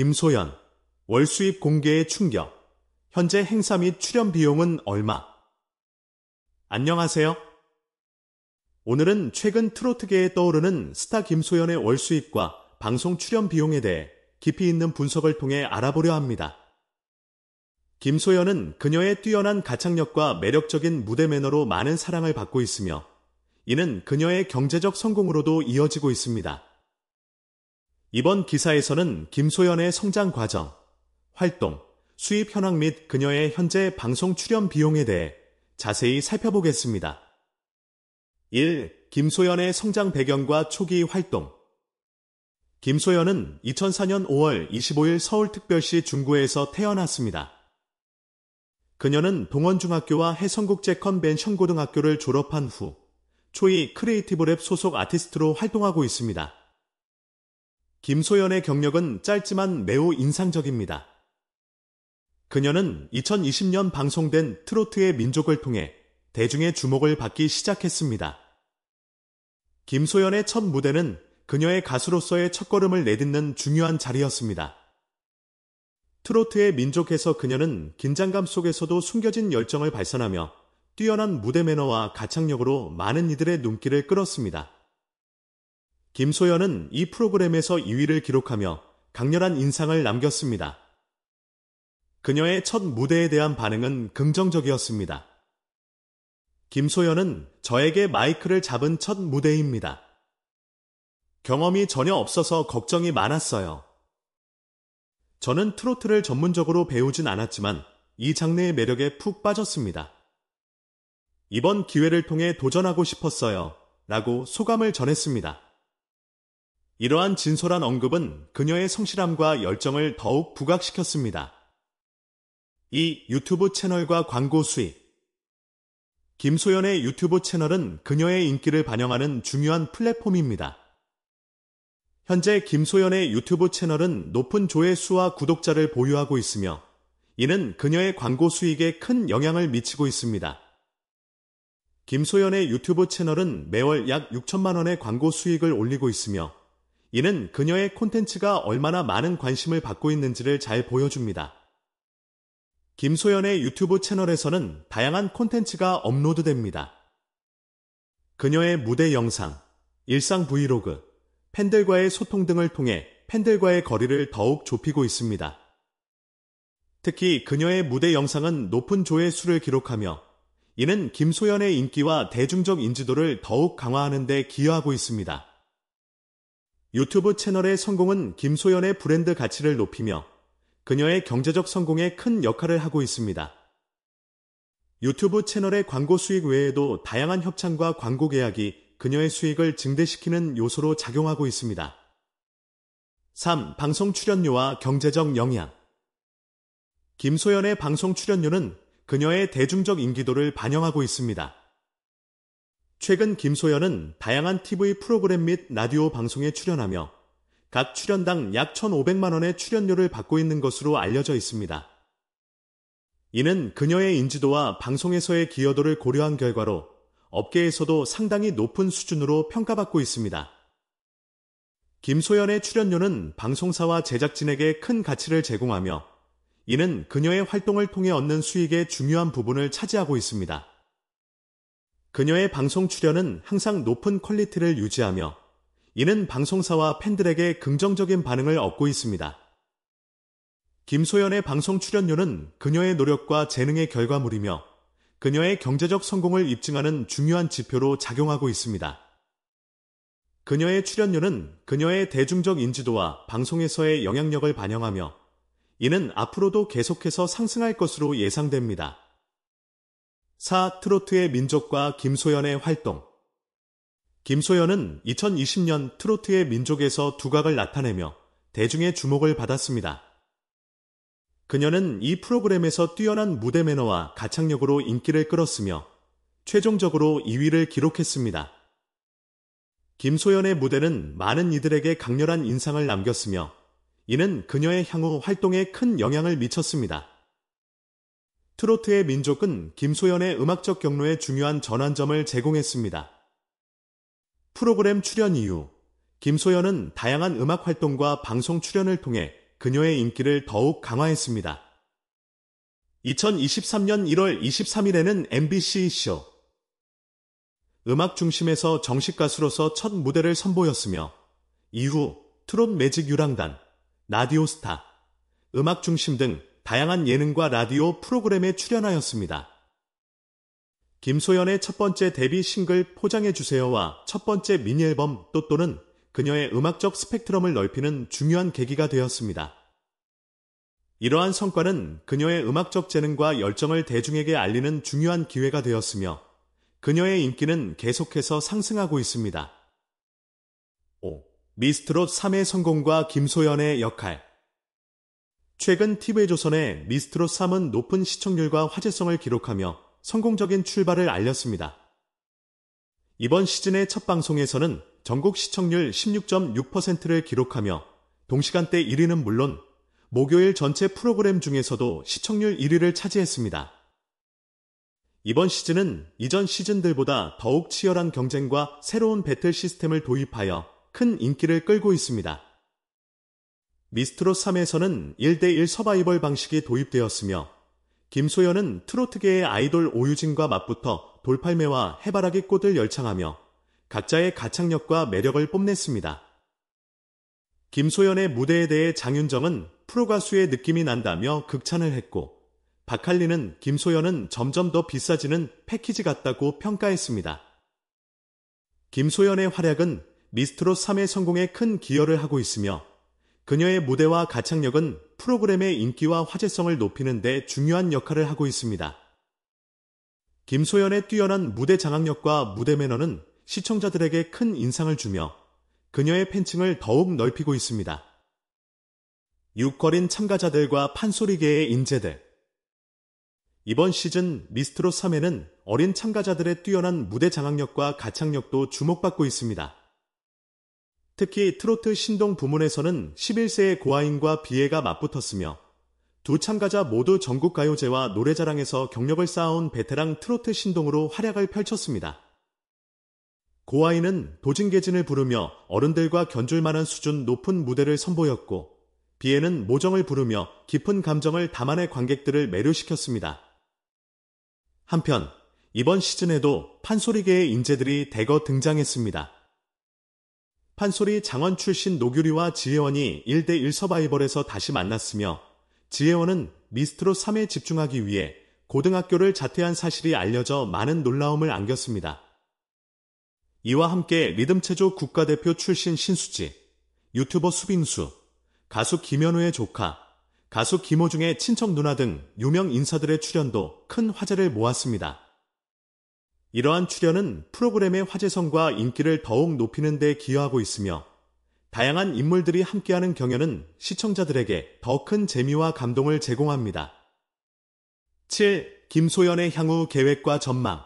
김소연, 월 수입 공개의 충격. 현재 행사 및 출연 비용은 얼마? 안녕하세요. 오늘은 최근 트로트계에 떠오르는 스타 김소연의 월 수입과 방송 출연 비용에 대해 깊이 있는 분석을 통해 알아보려 합니다. 김소연은 그녀의 뛰어난 가창력과 매력적인 무대 매너로 많은 사랑을 받고 있으며 이는 그녀의 경제적 성공으로도 이어지고 있습니다. 이번 기사에서는 김소연의 성장 과정, 활동, 수입 현황 및 그녀의 현재 방송 출연 비용에 대해 자세히 살펴보겠습니다. 1. 김소연의 성장 배경과 초기 활동 김소연은 2004년 5월 25일 서울특별시 중구에서 태어났습니다. 그녀는 동원중학교와 해성국제 컨벤션 고등학교를 졸업한 후 초이 크리에이티브 랩 소속 아티스트로 활동하고 있습니다. 김소연의 경력은 짧지만 매우 인상적입니다. 그녀는 2020년 방송된 트로트의 민족을 통해 대중의 주목을 받기 시작했습니다. 김소연의 첫 무대는 그녀의 가수로서의 첫걸음을 내딛는 중요한 자리였습니다. 트로트의 민족에서 그녀는 긴장감 속에서도 숨겨진 열정을 발산하며 뛰어난 무대 매너와 가창력으로 많은 이들의 눈길을 끌었습니다. 김소연은 이 프로그램에서 2위를 기록하며 강렬한 인상을 남겼습니다. 그녀의 첫 무대에 대한 반응은 긍정적이었습니다. 김소연은 저에게 마이크를 잡은 첫 무대입니다. 경험이 전혀 없어서 걱정이 많았어요. 저는 트로트를 전문적으로 배우진 않았지만 이 장르의 매력에 푹 빠졌습니다. 이번 기회를 통해 도전하고 싶었어요. 라고 소감을 전했습니다. 이러한 진솔한 언급은 그녀의 성실함과 열정을 더욱 부각시켰습니다. 이 유튜브 채널과 광고 수입 김소연의 유튜브 채널은 그녀의 인기를 반영하는 중요한 플랫폼입니다. 현재 김소연의 유튜브 채널은 높은 조회수와 구독자를 보유하고 있으며 이는 그녀의 광고 수익에 큰 영향을 미치고 있습니다. 김소연의 유튜브 채널은 매월 약 6천만 원의 광고 수익을 올리고 있으며 이는 그녀의 콘텐츠가 얼마나 많은 관심을 받고 있는지를 잘 보여줍니다. 김소연의 유튜브 채널에서는 다양한 콘텐츠가 업로드됩니다. 그녀의 무대 영상, 일상 브이로그, 팬들과의 소통 등을 통해 팬들과의 거리를 더욱 좁히고 있습니다. 특히 그녀의 무대 영상은 높은 조회수를 기록하며 이는 김소연의 인기와 대중적 인지도를 더욱 강화하는 데 기여하고 있습니다. 유튜브 채널의 성공은 김소연의 브랜드 가치를 높이며 그녀의 경제적 성공에 큰 역할을 하고 있습니다. 유튜브 채널의 광고 수익 외에도 다양한 협찬과 광고 계약이 그녀의 수익을 증대시키는 요소로 작용하고 있습니다. 3. 방송 출연료와 경제적 영향 김소연의 방송 출연료는 그녀의 대중적 인기도를 반영하고 있습니다. 최근 김소연은 다양한 TV 프로그램 및 라디오 방송에 출연하며 각 출연당 약 1,500만 원의 출연료를 받고 있는 것으로 알려져 있습니다. 이는 그녀의 인지도와 방송에서의 기여도를 고려한 결과로 업계에서도 상당히 높은 수준으로 평가받고 있습니다. 김소연의 출연료는 방송사와 제작진에게 큰 가치를 제공하며 이는 그녀의 활동을 통해 얻는 수익의 중요한 부분을 차지하고 있습니다. 그녀의 방송 출연은 항상 높은 quality를 유지하며 이는 방송사와 팬들에게 긍정적인 반응을 얻고 있습니다. 김소연의 방송 출연료는 그녀의 노력과 재능의 결과물이며 그녀의 경제적 성공을 입증하는 중요한 지표로 작용하고 있습니다. 그녀의 출연료는 그녀의 대중적 인지도와 방송에서의 영향력을 반영하며 이는 앞으로도 계속해서 상승할 것으로 예상됩니다. 4. 트로트의 민족과 김소연의 활동 김소연은 2020년 트로트의 민족에서 두각을 나타내며 대중의 주목을 받았습니다. 그녀는 이 프로그램에서 뛰어난 무대 매너와 가창력으로 인기를 끌었으며 최종적으로 2위를 기록했습니다. 김소연의 무대는 많은 이들에게 강렬한 인상을 남겼으며 이는 그녀의 향후 활동에 큰 영향을 미쳤습니다. 트로트의 민족은 김소연의 음악적 경로에 중요한 전환점을 제공했습니다. 프로그램 출연 이후 김소연은 다양한 음악 활동과 방송 출연을 통해 그녀의 인기를 더욱 강화했습니다. 2023년 1월 23일에는 MBC 쇼 음악 중심에서 정식 가수로서 첫 무대를 선보였으며 이후 트롯 매직 유랑단, 라디오 스타, 음악 중심 등 다양한 예능과 라디오 프로그램에 출연하였습니다. 김소연의 첫 번째 데뷔 싱글 포장해주세요와 첫 번째 미니앨범 또또는 그녀의 음악적 스펙트럼을 넓히는 중요한 계기가 되었습니다. 이러한 성과는 그녀의 음악적 재능과 열정을 대중에게 알리는 중요한 기회가 되었으며 그녀의 인기는 계속해서 상승하고 있습니다. 5. 미스트롯 3의 성공과 김소연의 역할 최근 TV조선의 미스트롯 3은 높은 시청률과 화제성을 기록하며 성공적인 출발을 알렸습니다. 이번 시즌의 첫 방송에서는 전국 시청률 16.6%를 기록하며 동시간대 1위는 물론 목요일 전체 프로그램 중에서도 시청률 1위를 차지했습니다. 이번 시즌은 이전 시즌들보다 더욱 치열한 경쟁과 새로운 배틀 시스템을 도입하여 큰 인기를 끌고 있습니다. 미스트롯 3에서는 1대1 서바이벌 방식이 도입되었으며 김소연은 트로트계의 아이돌 오유진과 맞붙어 돌팔매와 해바라기 꽃을 열창하며 각자의 가창력과 매력을 뽐냈습니다. 김소연의 무대에 대해 장윤정은 프로 가수의 느낌이 난다며 극찬을 했고 박할리는 김소연은 점점 더 비싸지는 패키지 같다고 평가했습니다. 김소연의 활약은 미스트롯 3의 성공에 큰 기여를 하고 있으며 그녀의 무대와 가창력은 프로그램의 인기와 화제성을 높이는 데 중요한 역할을 하고 있습니다. 김소연의 뛰어난 무대 장악력과 무대 매너는 시청자들에게 큰 인상을 주며 그녀의 팬층을 더욱 넓히고 있습니다. 육거린 참가자들과 판소리계의 인재들 이번 시즌 미스트롯 3에는 어린 참가자들의 뛰어난 무대 장악력과 가창력도 주목받고 있습니다. 특히 트로트 신동 부문에서는 11세의 고아인과 비애가 맞붙었으며 두 참가자 모두 전국가요제와 노래자랑에서 경력을 쌓아온 베테랑 트로트 신동으로 활약을 펼쳤습니다. 고아이는 도진계진을 부르며 어른들과 견줄 만한 수준 높은 무대를 선보였고 비에는 모정을 부르며 깊은 감정을 담아내 관객들을 매료시켰습니다. 한편 이번 시즌에도 판소리계의 인재들이 대거 등장했습니다. 판소리 장원 출신 노규리와 지혜원이 1대1 서바이벌에서 다시 만났으며 지혜원은 미스트로 3에 집중하기 위해 고등학교를 자퇴한 사실이 알려져 많은 놀라움을 안겼습니다. 이와 함께 리듬체조 국가대표 출신 신수지, 유튜버 수빙수, 가수 김현우의 조카, 가수 김호중의 친척 누나 등 유명 인사들의 출연도 큰 화제를 모았습니다. 이러한 출연은 프로그램의 화제성과 인기를 더욱 높이는 데 기여하고 있으며 다양한 인물들이 함께하는 경연은 시청자들에게 더 큰 재미와 감동을 제공합니다. 7. 김소연의 향후 계획과 전망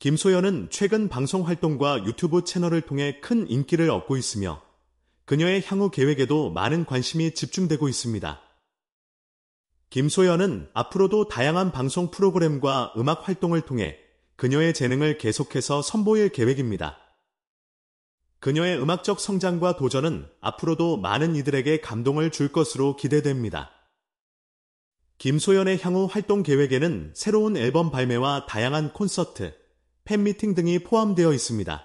김소연은 최근 방송 활동과 유튜브 채널을 통해 큰 인기를 얻고 있으며 그녀의 향후 계획에도 많은 관심이 집중되고 있습니다. 김소연은 앞으로도 다양한 방송 프로그램과 음악 활동을 통해 그녀의 재능을 계속해서 선보일 계획입니다. 그녀의 음악적 성장과 도전은 앞으로도 많은 이들에게 감동을 줄 것으로 기대됩니다. 김소연의 향후 활동 계획에는 새로운 앨범 발매와 다양한 콘서트, 팬미팅 등이 포함되어 있습니다.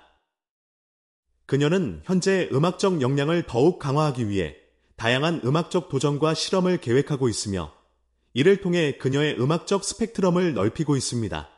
그녀는 현재 음악적 역량을 더욱 강화하기 위해 다양한 음악적 도전과 실험을 계획하고 있으며 이를 통해 그녀의 음악적 스펙트럼을 넓히고 있습니다.